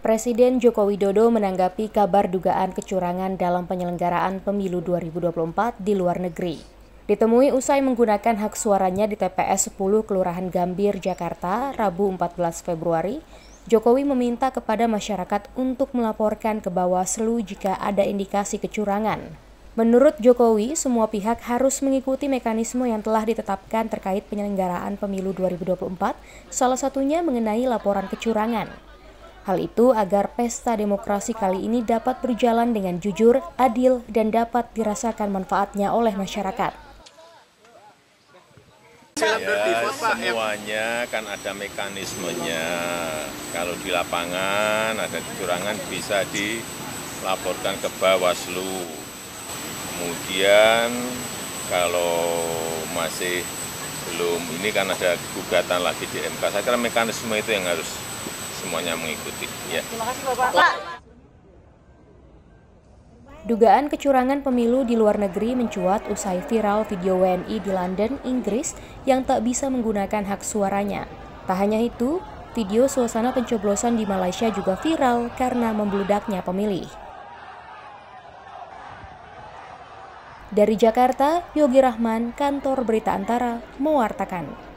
Presiden Joko Widodo menanggapi kabar dugaan kecurangan dalam penyelenggaraan pemilu 2024 di luar negeri. Ditemui usai menggunakan hak suaranya di TPS 10 Kelurahan Gambir, Jakarta, Rabu 14 Februari, Jokowi meminta kepada masyarakat untuk melaporkan ke Bawaslu jika ada indikasi kecurangan. Menurut Jokowi, semua pihak harus mengikuti mekanisme yang telah ditetapkan terkait penyelenggaraan pemilu 2024, salah satunya mengenai laporan kecurangan. Hal itu agar pesta demokrasi kali ini dapat berjalan dengan jujur, adil, dan dapat dirasakan manfaatnya oleh masyarakat. Ya, semuanya kan ada mekanismenya. Kalau di lapangan ada kecurangan bisa dilaporkan ke Bawaslu. Kemudian kalau masih belum, ini kan ada gugatan lagi di MK. Saya kira mekanisme itu yang harus semuanya mengikuti. Ya. Terima kasih Bapak. Dugaan kecurangan pemilu di luar negeri mencuat usai viral video WNI di London, Inggris yang tak bisa menggunakan hak suaranya. Tak hanya itu, video suasana pencoblosan di Malaysia juga viral karena membludaknya pemilih. Dari Jakarta, Yogi Rahman, Kantor Berita Antara, mewartakan.